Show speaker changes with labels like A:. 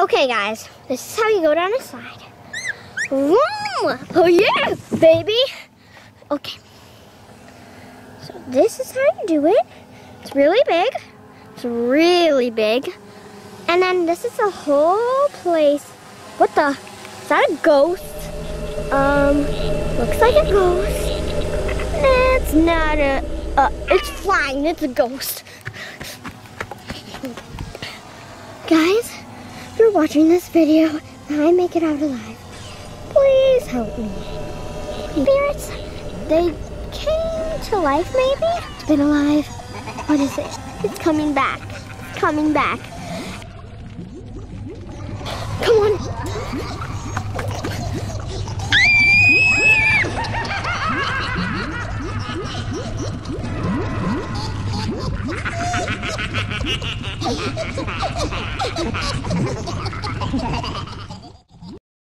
A: Okay, guys, this is how you go down a slide. Oh yeah, baby. Okay. So this is how you do it. It's really big. It's really big. And then this is the whole place. What the? Is that a ghost? Um, looks like a ghost. It's not a, uh, it's flying, it's a ghost. Watching this video I make it out alive, please help me. Spirits, they came to life maybe? It's been alive. What is it? It's coming back. Coming back. Come on.